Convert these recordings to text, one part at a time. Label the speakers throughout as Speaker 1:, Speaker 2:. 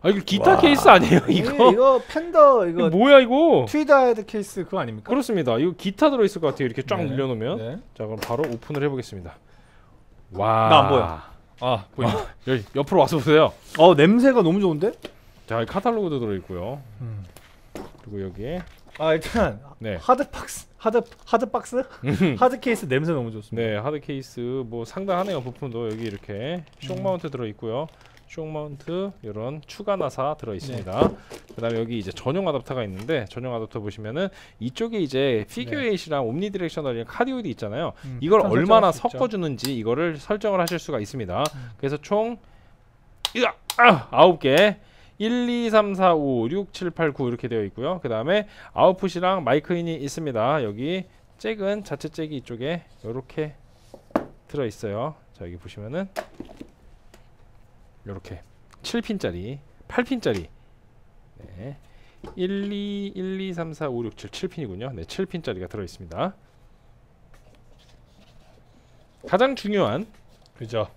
Speaker 1: 아 이거 기타
Speaker 2: 와.
Speaker 1: 케이스 아니에요
Speaker 2: 이거
Speaker 1: 이거?
Speaker 2: 펜더
Speaker 1: 이거
Speaker 2: 이거
Speaker 1: 뭐야 이거?
Speaker 2: 트위드 하드 케이스 그거 아닙니까?
Speaker 1: 그렇습니다. 이거 기타 들어 있을 것 같아요. 이렇게 쫙
Speaker 2: 네.
Speaker 1: 늘려놓으면.
Speaker 2: 네.
Speaker 1: 자 그럼 바로 오픈을 해보겠습니다. 와.
Speaker 2: 나 안 보여. 아 보인다.
Speaker 1: 여기 옆으로 와서 보세요.
Speaker 2: 어 냄새가 너무 좋은데?
Speaker 1: 자 카탈로그도 들어 있고요.
Speaker 2: 음.
Speaker 1: 그리고 여기에
Speaker 2: 아 일단
Speaker 1: 네.
Speaker 2: 하드 박스 하드 하드 박스 하드 케이스 냄새 너무 좋습니다.
Speaker 1: 네 하드 케이스 뭐 상당하네요 부품도 여기 이렇게 쇼크
Speaker 2: 음.
Speaker 1: 마운트 들어 있고요. shock mount 이런 추가 나사 들어 있습니다. 그다음에 여기 이제 전용 아답터가 있는데 전용 아답터 보시면은 이쪽에 이제 figure eight이랑 omnidirectional이랑 cardioid 있잖아요.
Speaker 2: 음,
Speaker 1: 이걸 얼마나
Speaker 2: 있죠.
Speaker 1: 섞어 주는지 이거를 설정을 하실 수가 있습니다.
Speaker 2: 음.
Speaker 1: 그래서 총 으아, 아, 아홉 개 1, 2, 3, 4, 5, 6, 7, 8, 9 이렇게 되어 있고요. 그 다음에 output이랑 마이크 in이 있습니다. 여기 잭은 자체 잭이 이쪽에 이렇게 들어 있어요. 자 여기 보시면은 이렇게 7핀짜리, 8핀짜리. 네. 1, 2, 1, 2, 3, 4, 5, 6, 7, 7핀이군요. 네, 7핀짜리가 들어 있습니다. 가장 중요한
Speaker 2: 그죠.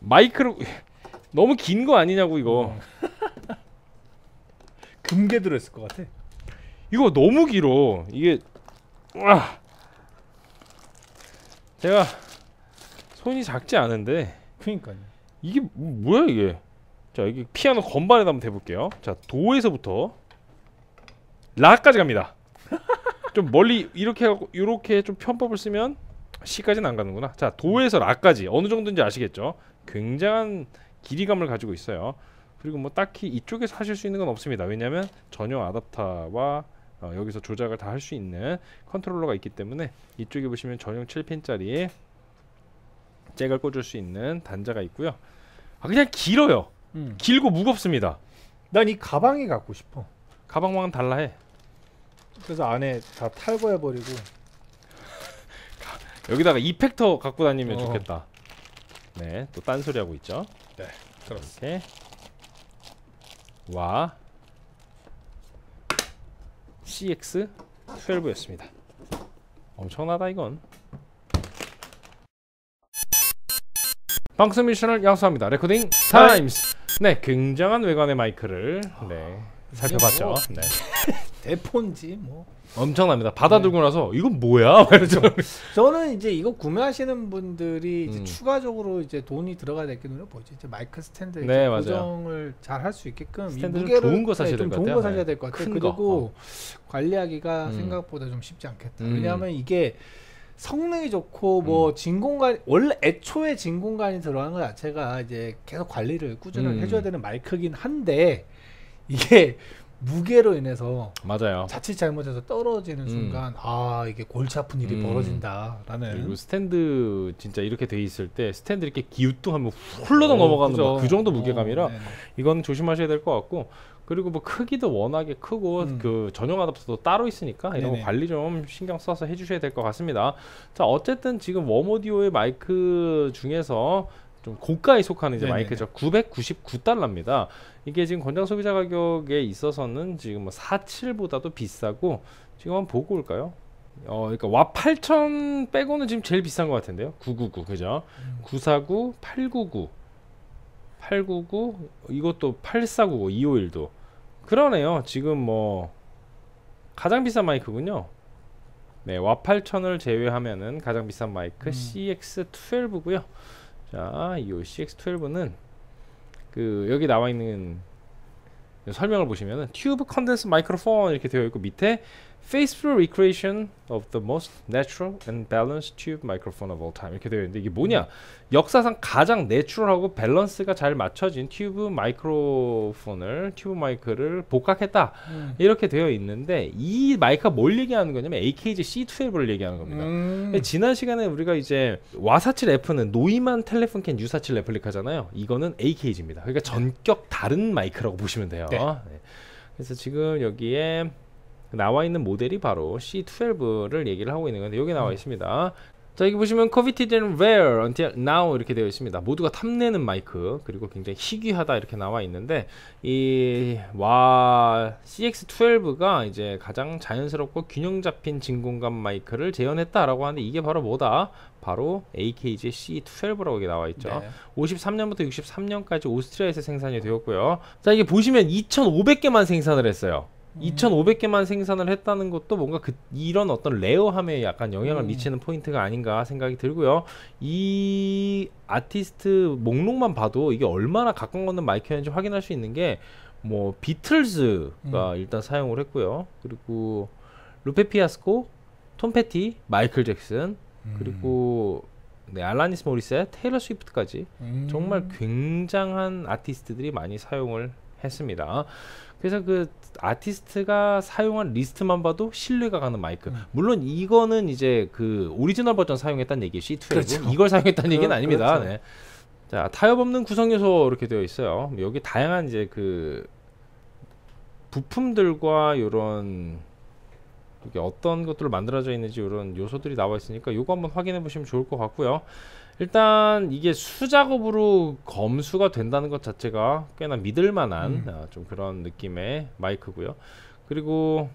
Speaker 1: 마이크로 너무 긴 거 아니냐고 이거.
Speaker 2: 금괴 들어있을 것 같아.
Speaker 1: 이거 너무 길어. 이게 와. 제가 손이 작지 않은데
Speaker 2: 그니까요.
Speaker 1: 이게 뭐- 뭐야 이게? 자 여기 피아노 건반에다 한번 대볼게요. 자 도에서부터 라까지 갑니다. 좀 멀리 이렇게 하고 이렇게 좀 편법을 쓰면 시까지는 안 가는구나. 자 도에서 라까지 어느 정도인지 아시겠죠? 굉장한 길이감을 가지고 있어요. 그리고 뭐 딱히 이쪽에서 하실 수 있는 건 없습니다. 왜냐하면 전용 아답터와 어, 여기서 조작을 다 할 수 있는 컨트롤러가 있기 때문에 이쪽에 보시면 전용 7핀짜리 잭을 꽂을 수 있는 단자가 있고요. 아 그냥 길어요.
Speaker 2: 음.
Speaker 1: 길고 무겁습니다.
Speaker 2: 난 이 가방이 갖고 싶어.
Speaker 1: 가방만 달라 해.
Speaker 2: 그래서 안에 다 탈거해 버리고.
Speaker 1: 여기다가 이펙터 갖고 다니면
Speaker 2: 어.
Speaker 1: 좋겠다. 네, 또 딴소리 하고 있죠.
Speaker 2: 네, 그렇습니다.
Speaker 1: 이렇게 WA CX 12였습니다. 엄청나다 이건. 방송 미션을 양수합니다. Recording Times. 네, 굉장한 외관의 마이크를 네 살펴봤죠.
Speaker 2: 뭐.
Speaker 1: 네,
Speaker 2: 대폰지 뭐.
Speaker 1: 엄청납니다. 받아 들고 나서 이건 뭐야? 그렇죠.
Speaker 2: 저는 이제 이거 구매하시는 분들이 이제
Speaker 1: 음.
Speaker 2: 추가적으로 이제 돈이 들어가야 될게 뭐지? 이제 마이크 스탠드 이제
Speaker 1: 네, 맞아요.
Speaker 2: 고정을 잘 할 수 있게끔 이
Speaker 1: 스탠드 좀
Speaker 2: 무게를
Speaker 1: 좋은 거 사셔야
Speaker 2: 네, 좀
Speaker 1: 될것
Speaker 2: 좋은
Speaker 1: 같아요.
Speaker 2: 거 사셔야
Speaker 1: 네.
Speaker 2: 될것 같아요.
Speaker 1: 큰 거.
Speaker 2: 그리고 관리하기가
Speaker 1: 음.
Speaker 2: 생각보다 좀 쉽지 않겠다.
Speaker 1: 음.
Speaker 2: 왜냐하면 이게 성능이 좋고 뭐
Speaker 1: 음.
Speaker 2: 진공관 원래 애초에 진공관이 들어가는 것 자체가 이제 계속 관리를 꾸준하게
Speaker 1: 음.
Speaker 2: 해줘야 되는 마이크긴 한데 이게 무게로 인해서
Speaker 1: 맞아요.
Speaker 2: 자칫 잘못해서 떨어지는
Speaker 1: 음.
Speaker 2: 순간 아 이게 골치 아픈 일이
Speaker 1: 음.
Speaker 2: 벌어진다라는
Speaker 1: 그리고 스탠드 진짜 이렇게 돼 있을 때 스탠드 이렇게 기우뚱하면 훌러덩
Speaker 2: 어,
Speaker 1: 넘어가는
Speaker 2: 그죠.
Speaker 1: 막그 정도
Speaker 2: 어,
Speaker 1: 무게감이라
Speaker 2: 네네.
Speaker 1: 이건 조심하셔야 될 것 같고 그리고 뭐 크기도 워낙에 크고
Speaker 2: 음.
Speaker 1: 그 전용 아답터도 따로 있으니까 이런
Speaker 2: 네네.
Speaker 1: 거 관리 좀 신경 써서 해주셔야 될 것 같습니다. 자 어쨌든 지금 웜오디오의 마이크 중에서 좀 고가에 속하는 이제. 마이크죠. 999달러입니다. 이게 지금 권장 소비자 가격에 있어서는 지금 뭐 47보다도 비싸고 지금 한번 보고 올까요? 어, 그러니까 와 8천 빼고는 지금 제일 비싼 것 같은데요. 999 그죠?
Speaker 2: 음.
Speaker 1: 949, 899, 899 이것도 8499, 251도 그러네요. 지금 뭐 가장 비싼 마이크군요. 네, 와 8000을 제외하면은 가장 비싼 마이크
Speaker 2: 음.
Speaker 1: CX12고요. 자, 이 CX12는 그 여기 나와 있는 설명을 보시면은 튜브 컨덴스 마이크로폰 이렇게 되어 있고 밑에 Faithful Recreation of the most natural and balanced tube microphone of all time 이렇게 되어 있는데 이게 뭐냐 역사상 가장 natural하고 밸런스가 잘 맞춰진 튜브 마이크로폰을 튜브 마이크를 복각했다
Speaker 2: 음.
Speaker 1: 이렇게 되어 있는데 이 마이크가 뭘 얘기하는 거냐면 AKG C12를 얘기하는 겁니다.
Speaker 2: 음.
Speaker 1: 지난 시간에 우리가 이제 WA-47F는 Neumann Telefunken U47 replica잖아요. 이거는 AKG입니다. 그러니까 전혀 다른 마이크라고 보시면 돼요.
Speaker 2: 네.
Speaker 1: 네. 그래서 지금 여기에 나와 있는 모델이 바로 C12를 얘기를 하고 있는 건데 여기 나와
Speaker 2: 음.
Speaker 1: 있습니다. 자 여기 보시면 coveted and rare until now 이렇게 되어 있습니다. 모두가 탐내는 마이크 그리고 굉장히 희귀하다 이렇게 나와 있는데 이 WA CX12가 이제 가장 자연스럽고 균형 잡힌 진공관 마이크를 재현했다 라고 하는데 이게 바로 뭐다? 바로 AKG C12라고 이게 나와 있죠.
Speaker 2: 네.
Speaker 1: 53년부터 63년까지 오스트리아에서 생산이 되었고요. 자 이게 보시면 2,500개만 생산을 했어요. 2,500개만 생산을 했다는 것도 뭔가 그 이런 어떤 rare함에 약간 영향을
Speaker 2: 음.
Speaker 1: 미치는 포인트가 아닌가 생각이 들고요. 이 아티스트 목록만 봐도 이게 얼마나 얻는 마이크였는지 확인할 수 있는 게 뭐 비틀즈가 일단 사용을 했고요. 그리고 루페 피아스코, 톰 패티, 마이클 잭슨, 그리고 네, 알라니스 모리셋, 테일러 스위프트까지
Speaker 2: 음.
Speaker 1: 정말 굉장한 아티스트들이 많이 사용을 했습니다. 그래서 그 아티스트가 사용한 리스트만 봐도 신뢰가 가는 마이크.
Speaker 2: 음.
Speaker 1: 물론 이거는 이제 그 오리지널 버전 사용했다는 얘기 C12
Speaker 2: 그렇죠.
Speaker 1: 이걸 사용했다는 얘기는
Speaker 2: 그-
Speaker 1: 아닙니다.
Speaker 2: 그렇죠.
Speaker 1: 네. 자 타협 없는 구성 요소 이렇게 되어 있어요. 여기 다양한 이제 그 부품들과 요런 이게 어떤 것들로 만들어져 있는지 이런 요소들이 나와 있으니까 요거 한번 확인해 보시면 좋을 것 같고요. 일단 이게 수작업으로 검수가 된다는 것 자체가 꽤나 믿을만한
Speaker 2: 음.
Speaker 1: 아, 좀 그런 느낌의 마이크고요. 그리고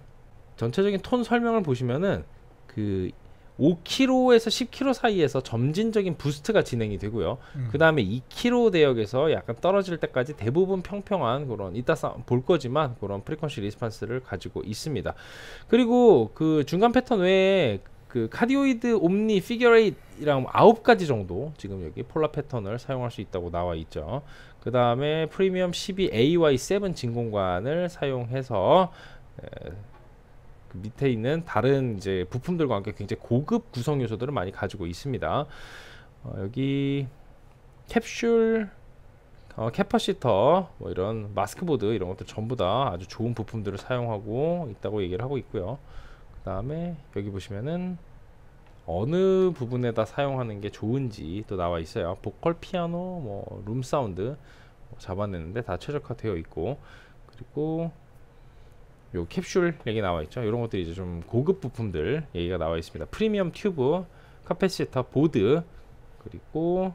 Speaker 1: 전체적인 톤 설명을 보시면은 그 5k에서 10k 사이에서 점진적인 boost가 진행이 되고요.
Speaker 2: 음.
Speaker 1: 그 다음에 20k 대역에서 약간 떨어질 때까지 대부분 평평한 그런 이따 싸- 볼 거지만 그런 frequency response를 가지고 있습니다. 그리고 그 중간 패턴 외에 그 cardioid omni figure eight이랑 아홉 가지 정도 지금 여기 polar 패턴을 사용할 수 있다고 나와 있죠. 그 다음에 프리미엄 12 AY7 진공관을 사용해서 에, 그 밑에 있는 다른 이제 부품들과 함께 굉장히 고급 구성 요소들을 많이 가지고 있습니다. 어, 여기 캡슐 어, capacitor 뭐 이런 마스크보드 이런 것들 전부 다 아주 좋은 부품들을 사용하고 있다고 얘기를 하고 있고요. 그 다음에 여기 보시면은 어느 부분에다 사용하는 게 좋은지 또 나와 있어요. 보컬, 피아노, 뭐 room sound 뭐 잡아내는데 다 최적화 되어 있고 그리고 요 캡슐 얘기 나와 있죠. 이런 것들이 이제 좀 고급 부품들 얘기가 나와 있습니다. premium tube, capacitor board 그리고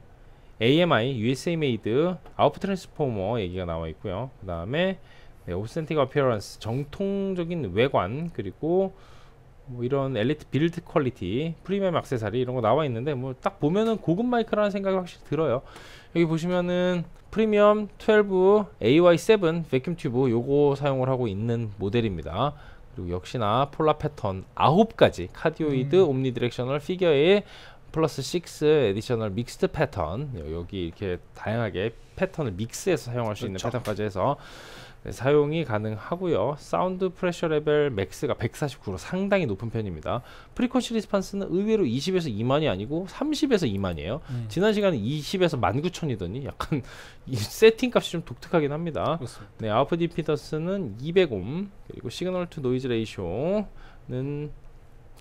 Speaker 1: AMI, USA made, output transformer 얘기가 나와 있고요. 그 다음에 네, authentic appearance, 정통적인 외관 그리고 뭐 이런 elite build quality, premium accessory 이런 거 나와 있는데 뭐 딱 보면은 고급 마이크라는 생각이 확실히 들어요. 여기 보시면은 premium 12 AY7 vacuum tube 요거 사용을 하고 있는 모델입니다. 그리고 역시나 polar 패턴 9가지 cardioid
Speaker 2: 음.
Speaker 1: omnidirectional figure eight plus 6 additional mixed pattern 여- 여기 이렇게 다양하게 패턴을 mix해서 사용할 수 있는
Speaker 2: 그렇죠.
Speaker 1: 패턴까지 해서 네, 사용이 가능하고요. sound pressure level max가 149로 상당히 높은 편입니다. frequency response는 의외로 20에서 2만이 아니고 30에서 2만이에요.
Speaker 2: 음.
Speaker 1: 지난 시간에 20에서 19,000이더니 약간 이 세팅 값이 좀 독특하긴 합니다.
Speaker 2: 그렇습니다.
Speaker 1: 네, 아웃풋 임피던스는 200옴 그리고 signal to noise ratio는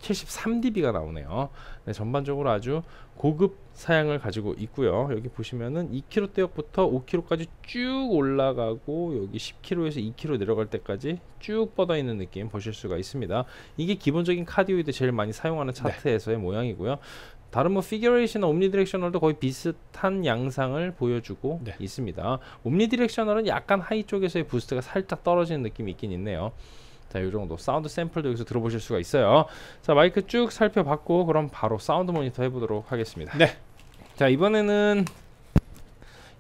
Speaker 1: 73dB가 나오네요. 네, 전반적으로 아주 고급 사양을 가지고 있고요. 여기 보시면은 2k 대역부터 5k까지 쭉 올라가고 여기 10k에서 20k 내려갈 때까지 쭉 뻗어 있는 느낌 보실 수가 있습니다. 이게 기본적인 cardioid 제일 많이 사용하는 차트에서의 모양이고요. 다른 뭐 figure eight이나 omnidirectional도 거의 비슷한 양상을 보여주고
Speaker 2: 네.
Speaker 1: 있습니다. omnidirectional은 약간 하이 쪽에서의 boost가 살짝 떨어지는 느낌이 있긴 있네요. 자, 이 정도 사운드 샘플도 여기서 들어보실 수가 있어요. 자, 마이크 쭉 살펴봤고 그럼 바로 사운드 모니터 해보도록 하겠습니다.
Speaker 2: 네.
Speaker 1: 자, 이번에는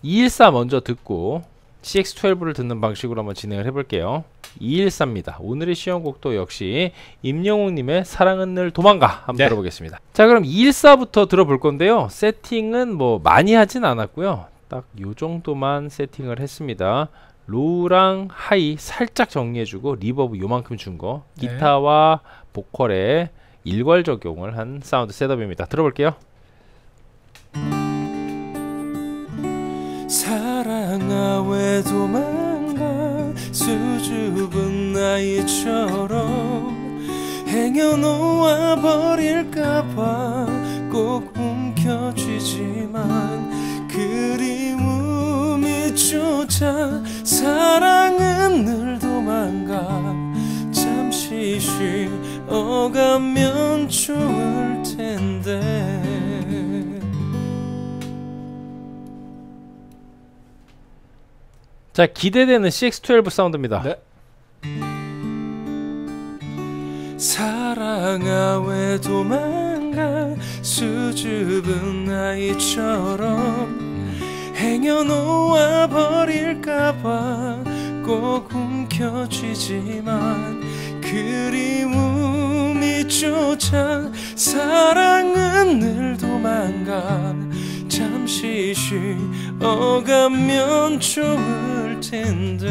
Speaker 1: 214 먼저 듣고 CX12를 듣는 방식으로 한번 진행을 해볼게요. 214입니다. 오늘의 시연곡도 역시 임영웅님의 사랑은 늘 도망가 한번
Speaker 2: 네.
Speaker 1: 들어보겠습니다. 자, 그럼 214부터 들어볼 건데요. 세팅은 뭐 많이 하진 않았고요. 딱 요 정도만 세팅을 했습니다. low랑 high 살짝 정리해주고 reverb 요만큼 준 거.
Speaker 2: 네.
Speaker 1: 기타와 보컬에 일괄 적용을 한 사운드 setup입니다. 들어볼게요.
Speaker 3: 사랑아 왜 도망가 수줍은 아이처럼 행여 놓아 버릴까봐 꼭 움켜쥐지만 그리움 주자 사랑은 늘 도망가. 잠시 쉬어가면 좋을 텐데.
Speaker 1: 자 기대되는 CX12 사운드입니다.
Speaker 2: 네.
Speaker 3: 사랑아 왜 도망가? 수줍은 아이처럼. 행여놓아 버릴까봐 꼭 움켜쥐지만 그리움이 쫓아 사랑은 늘 도망가 잠시 쉬어가면 좋을 텐데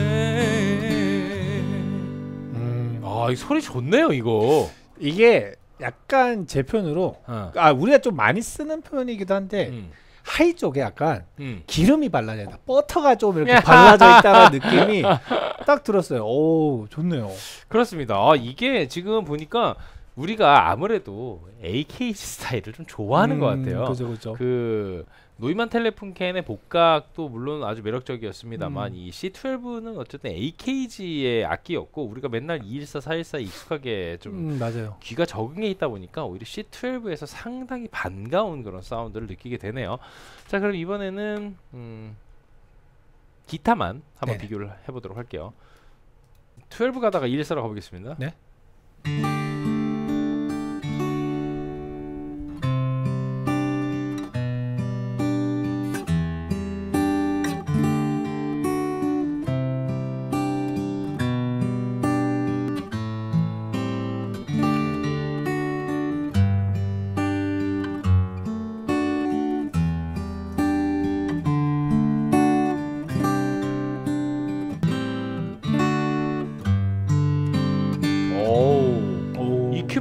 Speaker 2: 음,
Speaker 1: 아이 소리 좋네요 이거.
Speaker 2: 이게 약간 제 표현으로
Speaker 1: 어.
Speaker 2: 아 우리가 좀 많이 쓰는 표현이기도 한데
Speaker 1: 음.
Speaker 2: high 쪽에 약간
Speaker 1: 음.
Speaker 2: 기름이 발라져 있다. 버터가 좀 이렇게 발라져 있다는 느낌이 딱 들었어요. 오 좋네요.
Speaker 1: 그렇습니다. 아, 이게 지금 보니까 우리가 아무래도 AKG 스타일을 좀 좋아하는 것 같아요.
Speaker 2: 그죠 그죠.
Speaker 1: 그 노이만 텔레풍켄의 복각도 물론 아주 매력적이었습니다만
Speaker 2: 음.
Speaker 1: 이 C12는 어쨌든 AKG의 악기였고 우리가 맨날 214, 414에 익숙하게 좀
Speaker 2: 음, 맞아요.
Speaker 1: 귀가 적응해 있다 보니까 오히려 C12에서 상당히 반가운 그런 사운드를 느끼게 되네요. 자 그럼 이번에는 음, 기타만 한번
Speaker 2: 네네.
Speaker 1: 비교를 해보도록 할게요. 12 가다가 214로 가보겠습니다.
Speaker 2: 네.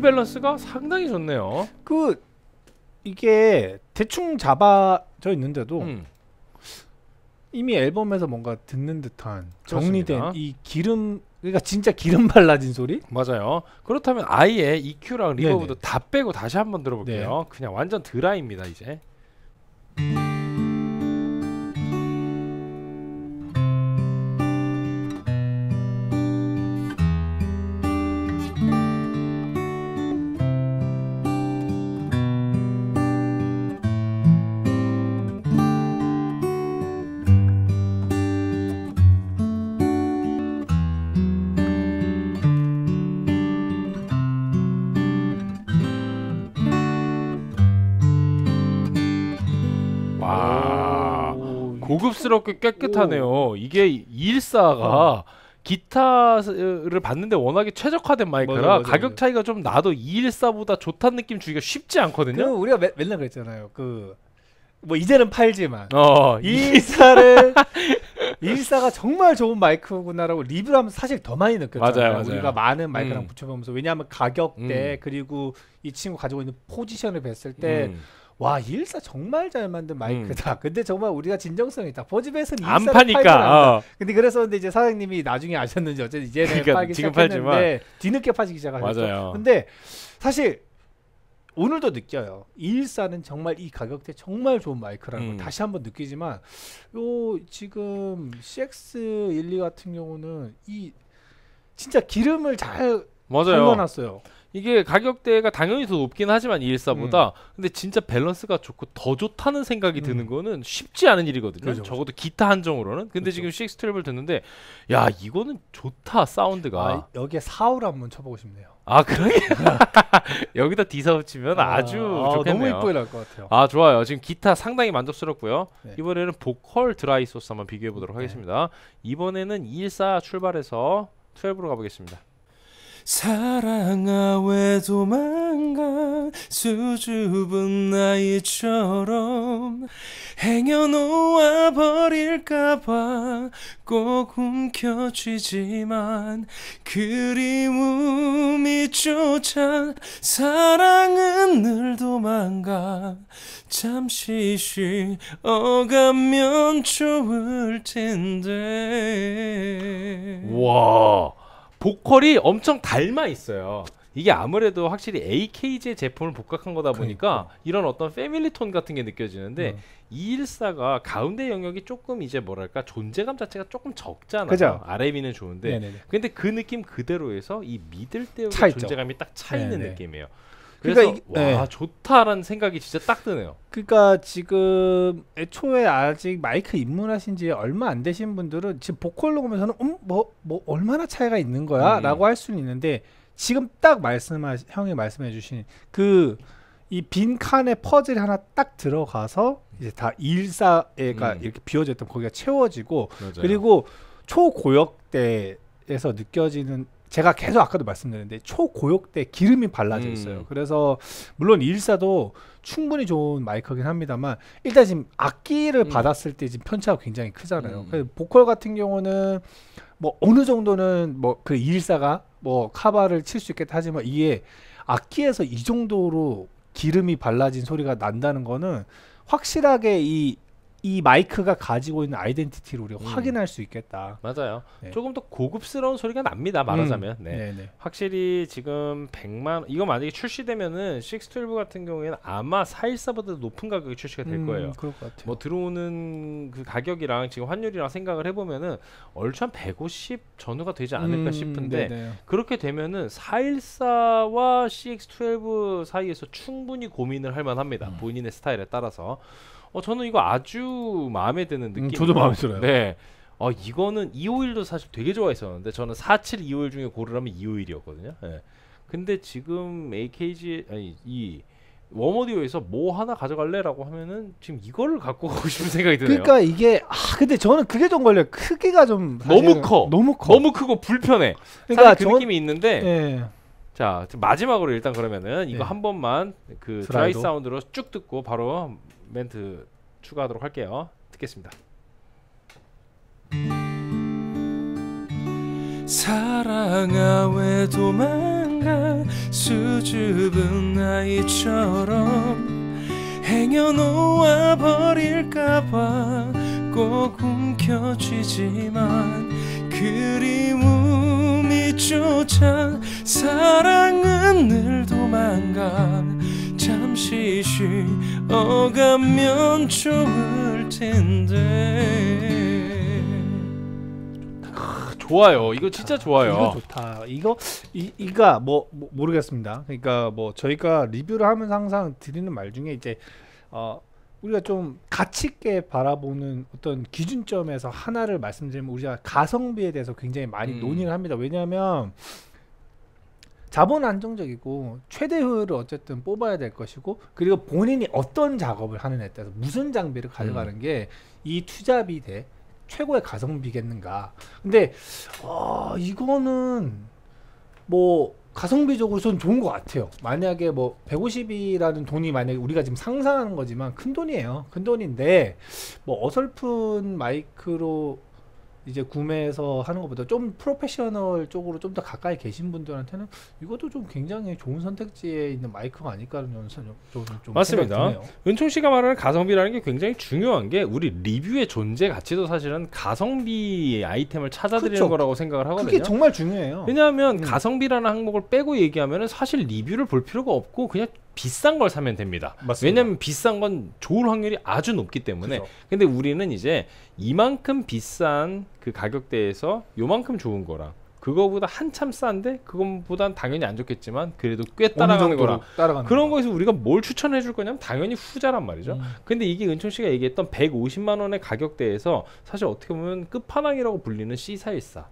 Speaker 1: 밸런스가 상당히 좋네요.
Speaker 2: 그 이게 대충 잡아져 있는데도
Speaker 1: 음.
Speaker 2: 이미 앨범에서 뭔가 듣는 듯한
Speaker 1: 그렇습니다.
Speaker 2: 정리된 이 기름 그러니까 진짜 기름 발라진 소리?
Speaker 1: 맞아요. 그렇다면 아예 EQ랑 리버브도
Speaker 2: 네네.
Speaker 1: 다 빼고 다시 한번 들어볼게요. 그냥 완전 드라이입니다 이제. 고급스럽게 깨끗하네요. 이게 214가 기타를 봤는데 워낙에 최적화된 마이크라
Speaker 2: 맞아요, 맞아요,
Speaker 1: 가격
Speaker 2: 맞아요.
Speaker 1: 차이가 좀 나도 214보다 좋다는 느낌 주기가 쉽지 않거든요.
Speaker 2: 그 우리가 매, 맨날 그랬잖아요. 그 뭐 이제는 팔지만
Speaker 1: 어, 이
Speaker 2: 214를 214가 정말 좋은 마이크구나라고 리뷰를 하면서 사실 더 많이 느꼈잖아요.
Speaker 1: 맞아요.
Speaker 2: 우리가 많은 마이크랑
Speaker 1: 음.
Speaker 2: 붙여보면서 왜냐하면 가격대
Speaker 1: 음.
Speaker 2: 그리고 이 친구 가지고 있는 포지션을 뵀을 때
Speaker 1: 음.
Speaker 2: 와, 214 정말 잘 만든 마이크다. 근데 정말 우리가 진정성이 있다. 버즈베이스는
Speaker 1: 안
Speaker 2: 214를 팔진 않는다.
Speaker 1: 파니까. 어.
Speaker 2: 근데 그래서 근데 이제 사장님이 나중에 아셨는지 어쨌든 이제는
Speaker 1: 그러니까
Speaker 2: 팔기
Speaker 1: 지금
Speaker 2: 시작했는데 뒤늦게 파시기 시작하셨죠.
Speaker 1: 맞아요.
Speaker 2: 근데 사실 오늘도 느껴요. 214는 정말 이 가격대 정말 좋은 마이크라는 걸
Speaker 1: 음.
Speaker 2: 다시 한번 느끼지만 요 지금 CX12 같은 경우는 이 진짜 기름을 잘
Speaker 1: 맞아요.
Speaker 2: 발라놨어요.
Speaker 1: 이게 가격대가 당연히 더 높긴 하지만 214보다 근데 진짜 밸런스가 좋고 더 좋다는 생각이
Speaker 2: 음.
Speaker 1: 드는 거는 쉽지 않은 일이거든요.
Speaker 2: 그죠, 그죠.
Speaker 1: 적어도 기타 한정으로는. 근데
Speaker 2: 그죠.
Speaker 1: 지금 CX12를 듣는데 야 이거는 좋다 사운드가.
Speaker 2: 아, 여기에 사울 한번 쳐보고 싶네요.
Speaker 1: 아 그러게 여기다 디사 붙이면 아, 주
Speaker 2: 아,
Speaker 1: 좋겠네요.
Speaker 2: 너무 이쁘게 나올 것 같아요.
Speaker 1: 아 좋아요. 지금 기타 상당히 만족스럽고요.
Speaker 2: 네.
Speaker 1: 이번에는 보컬 드라이 소스 한번 비교해 보도록
Speaker 2: 네.
Speaker 1: 하겠습니다. 이번에는 214 출발해서 12로 가보겠습니다.
Speaker 3: 사랑아 왜 도망가 수줍은 나이처럼 행여놓아 버릴까봐 꼭 움켜쥐지만 그리움이 쫓아 사랑은 늘 도망가. 잠시 쉬어가면 좋을 텐데.
Speaker 1: 와 보컬이 엄청 닮아 있어요. 이게 아무래도 확실히 AKG 제품을 복각한 거다 보니까 이런 어떤 패밀리 톤 같은 게 느껴지는데
Speaker 2: 음.
Speaker 1: 214가 가운데 영역이 조금 이제 뭐랄까 존재감 자체가 조금 적잖아요.
Speaker 2: 그죠.
Speaker 1: RM이는 좋은데
Speaker 2: 네네네.
Speaker 1: 근데 그 느낌 그대로에서 이 미들 때의. 존재감이 딱 차 있는
Speaker 2: 네네.
Speaker 1: 느낌이에요. 그래서
Speaker 2: 그러니까 이게-
Speaker 1: 와
Speaker 2: 네.
Speaker 1: 좋다라는 생각이 진짜 딱 드네요.
Speaker 2: 그러니까 지금 애초에 아직 마이크 입문하신 지 얼마 안 되신 분들은 지금 보컬로 보면서는 음, 뭐, 뭐 얼마나 차이가 있는 거야?
Speaker 1: 음.
Speaker 2: 라고 할 수는 있는데 지금 딱 말씀하 형이 말씀해 주신 그 이 빈 칸에 퍼즐이 하나 딱 들어가서 이제 다 일사가
Speaker 1: 음.
Speaker 2: 이렇게 비워져 있던 거기가 채워지고
Speaker 1: 맞아요.
Speaker 2: 그리고 초고역 대에서 느껴지는 제가 계속 아까도 말씀드렸는데 초고역대 기름이 발라져
Speaker 1: 음.
Speaker 2: 있어요. 그래서 물론 일사도 충분히 좋은 마이크긴 합니다만 일단 지금 악기를
Speaker 1: 음.
Speaker 2: 받았을 때 지금 편차가 굉장히 크잖아요.
Speaker 1: 음.
Speaker 2: 그래서 보컬 같은 경우는 뭐 어느 정도는 뭐그 일사가 뭐 카바를 칠 수 있겠다 하지만 이게 악기에서 이 정도로 기름이 발라진 소리가 난다는 거는 확실하게 이 이 마이크가 가지고 있는 아이덴티티를 우리가
Speaker 1: 음.
Speaker 2: 확인할 수 있겠다.
Speaker 1: 맞아요.
Speaker 2: 네.
Speaker 1: 조금 더 고급스러운 소리가 납니다. 말하자면.
Speaker 2: 음.
Speaker 1: 네.
Speaker 2: 네네.
Speaker 1: 확실히 지금 100만 이거 만약에 출시되면은 612 같은 경우에는 아마 414보다 높은 가격이 출시가 될 거예요.
Speaker 2: 음, 그럴 것 같아요.
Speaker 1: 뭐 들어오는 그 가격이랑 지금 환율이랑 생각을 해 보면은 얼추 한 150 전후가 되지 않을까
Speaker 2: 음,
Speaker 1: 싶은데
Speaker 2: 네네.
Speaker 1: 그렇게 되면은 414와 CX12 사이에서 충분히 고민을 할 만합니다.
Speaker 2: 음.
Speaker 1: 본인의 스타일에 따라서. 어 저는 이거 아주 마음에 드는 느낌.
Speaker 2: 음, 저도 마음에 들어요.
Speaker 1: 네. 어 이거는 251도 사실 되게 좋아했었는데 저는 47 251 중에 고르라면 251이었거든요. 예. 근데 지금 AKG 아니 이 웜오디오에서 뭐 하나 가져갈래라고 하면은 지금 이거를 갖고 가고 싶은 생각이 드네요.
Speaker 2: 그러니까 이게 아 근데 저는 그게 좀 걸려. 요 크기가 좀
Speaker 1: 너무 커.
Speaker 2: 너무 커.
Speaker 1: 너무 크고 불편해.
Speaker 2: 그러니까
Speaker 1: 그
Speaker 2: 저-
Speaker 1: 느낌이 있는데
Speaker 2: 예.
Speaker 1: 자 마지막으로 일단 그러면은 이거
Speaker 2: 네.
Speaker 1: 한 번만 그 드라이. 사운드로 쭉 듣고 바로 멘트 추가하도록 할게요. 듣겠습니다.
Speaker 3: 사랑아 왜 도망가 수줍은 아이처럼 행여놓아 버릴까봐 꼭 움켜쥐지만 그리움이 쫓아 사랑은 늘 도망가 잠시 쉬어가면 좋을 텐데
Speaker 1: 좋아요. 이거 진짜 좋아요.
Speaker 2: 이거 좋다. 이거 이 이가 뭐, 뭐 모르겠습니다. 그러니까 뭐 저희가 리뷰를 하면서 항상 드리는 말 중에 이제 어 우리가 좀 가치 있게 바라보는 어떤 기준점에서 하나를 말씀드리면 우리가 가성비에 대해서 굉장히 많이
Speaker 1: 음.
Speaker 2: 논의를 합니다. 왜냐하면 자본 안정적이고 최대 효율을 어쨌든 뽑아야 될 것이고 그리고 본인이 어떤 작업을 하느냐에 따라서 무슨 장비를 가져가는
Speaker 1: 음.
Speaker 2: 게이 투자비 대 최고의 가성비겠는가. 근데 어, 이거는 뭐 가성비적으로 전 좋은 것 같아요. 만약에 뭐 150이라는 돈이 만약에 우리가 지금 상상하는 거지만 큰 돈이에요. 큰 돈인데 뭐 어설픈 마이크로 이제 구매해서 하는 것보다 좀 프로페셔널 쪽으로 좀 더 가까이 계신 분들한테는 이것도 좀 굉장히 좋은 선택지에 있는 마이크가 아닐까라는 좀, 좀, 좀
Speaker 1: 맞습니다. 은총 씨가 말하는 가성비라는 게 굉장히 중요한 게 우리 리뷰의 존재 가치도 사실은 가성비 아이템을 찾아드리는
Speaker 2: 그쵸.
Speaker 1: 거라고 생각을 하거든요.
Speaker 2: 그게 정말 중요해요.
Speaker 1: 왜냐하면
Speaker 2: 음.
Speaker 1: 가성비라는 항목을 빼고 얘기하면 사실 리뷰를 볼 필요가 없고 그냥 비싼 걸 사면 됩니다.
Speaker 2: 맞습니다.
Speaker 1: 왜냐하면 비싼 건 좋을 확률이 아주 높기 때문에.
Speaker 2: 그죠.
Speaker 1: 근데 우리는 이제 이만큼 비싼 그 가격대에서 요만큼 좋은 거랑 그거보다 한참 싼데 그것보단 당연히 안 좋겠지만 그래도 꽤 따라가는 거랑
Speaker 2: 따라가는
Speaker 1: 그런
Speaker 2: 거.
Speaker 1: 거에서 우리가 뭘 추천해 줄 거냐면 당연히 후자란 말이죠.
Speaker 2: 음.
Speaker 1: 근데 이게 은총 씨가 얘기했던 150만 원의 가격대에서 사실 어떻게 보면 끝판왕이라고 불리는 C414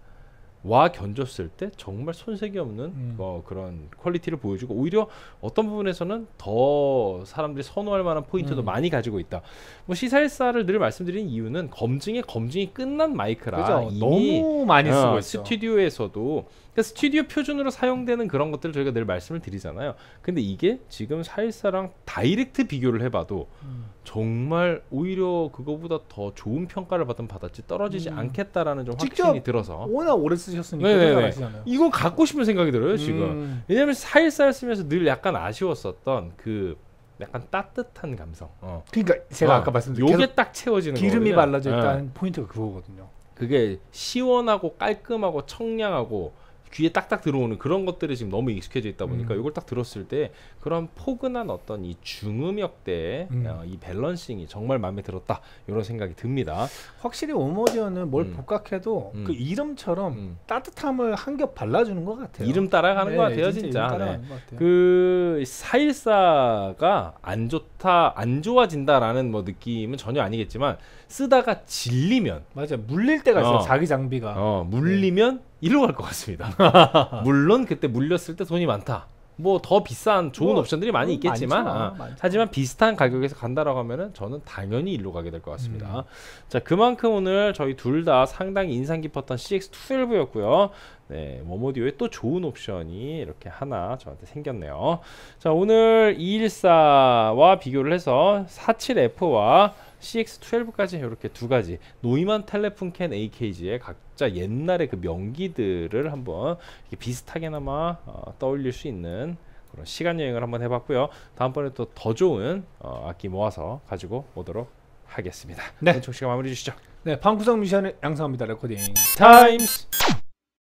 Speaker 1: 와 견줬을 때 정말 손색이 없는
Speaker 2: 음.
Speaker 1: 어, 그런 quality를 보여주고 오히려 어떤 부분에서는 더 사람들이 선호할 만한 포인트도
Speaker 2: 음.
Speaker 1: 많이 가지고 있다. 뭐 C414를 늘 말씀드린 이유는 검증에 검증이 끝난 마이크라
Speaker 2: 그죠.
Speaker 1: 이미
Speaker 2: 너무 많이 쓰고
Speaker 1: 어. 스튜디오에서도 그러니까 스튜디오 표준으로 사용되는 그런 것들을 저희가 늘 말씀을 드리잖아요. 근데 이게 지금 414랑 direct 비교를 해봐도
Speaker 2: 음.
Speaker 1: 정말 오히려 그거보다 더 좋은 평가를 받은 받았지 떨어지지
Speaker 2: 음.
Speaker 1: 않겠다라는 좀 확신이 들어서
Speaker 2: 워낙 오래 쓰셨으니까
Speaker 1: 네네네.
Speaker 2: 잘 아시잖아요.
Speaker 1: 이거 갖고 싶은 생각이 들어요 지금.
Speaker 2: 음.
Speaker 1: 왜냐면 414 쓰면서 늘 약간 아쉬웠었던 그 약간 따뜻한 감성. 어.
Speaker 2: 그러니까 제가
Speaker 1: 어,
Speaker 2: 아까 말씀드린
Speaker 1: 요게 딱 채워지는
Speaker 2: 기름이
Speaker 1: 거거든요.
Speaker 2: 발라져
Speaker 1: 예.
Speaker 2: 있다는 포인트가 그거거든요.
Speaker 1: 그게 시원하고 깔끔하고 청량하고 귀에 딱딱 들어오는 그런 것들이 지금 너무 익숙해져 있다 보니까
Speaker 2: 음.
Speaker 1: 이걸 딱 들었을 때 그런 포근한 어떤 이 중음역대의
Speaker 2: 음.
Speaker 1: 어, 이 balancing이 정말 마음에 들었다 이런 생각이 듭니다.
Speaker 2: 확실히 웜 오디오는 뭘
Speaker 1: 음.
Speaker 2: 복각해도
Speaker 1: 음.
Speaker 2: 그 이름처럼
Speaker 1: 음.
Speaker 2: 따뜻함을 한 겹 발라주는 것 같아요.
Speaker 1: 이름 따라가는
Speaker 2: 네,
Speaker 1: 것 같아요,
Speaker 2: 진짜
Speaker 1: 진짜. 네.
Speaker 2: 것 같아요.
Speaker 1: 그 사일사가 안 좋다, 안 좋아진다라는 뭐 느낌은 전혀 아니겠지만 쓰다가 질리면
Speaker 2: 맞아 물릴 때가 있어
Speaker 1: 어.
Speaker 2: 요 자기 장비가.
Speaker 1: 어, 물리면 일로 갈 것 같습니다. 물론 그때 물렸을 때 돈이 많다. 뭐 더 비싼 좋은
Speaker 2: 뭐,
Speaker 1: 옵션들이 많이
Speaker 2: 음,
Speaker 1: 있겠지만
Speaker 2: 많죠,
Speaker 1: 아,
Speaker 2: 많죠.
Speaker 1: 하지만 비슷한 가격에서 간다라고 하면은 저는 당연히 일로 가게 될것
Speaker 2: 음.
Speaker 1: 같습니다. 자 그만큼 오늘 저희 둘 다 상당히 인상 깊었던 CX12였고요. 네, 모모디오에 또 좋은 옵션이 이렇게 하나 저한테 생겼네요. 자 오늘 214와 비교를 해서 47F와 CX12까지 이렇게 두 가지 노이만 텔레풍켄 AKG의 각자 옛날의 그 명기들을 한번 이렇게 비슷하게나마 어, 떠올릴 수 있는 그런 시간 여행을 한번 해봤고요. 다음번에 또 더 좋은 어, 악기 모아서 가지고 오도록 하겠습니다.
Speaker 2: 네.
Speaker 1: 은총 씨가 마무리 주시죠.
Speaker 2: 네 방구석 뮤지션을 양성합니다 레코딩.
Speaker 1: 타임스.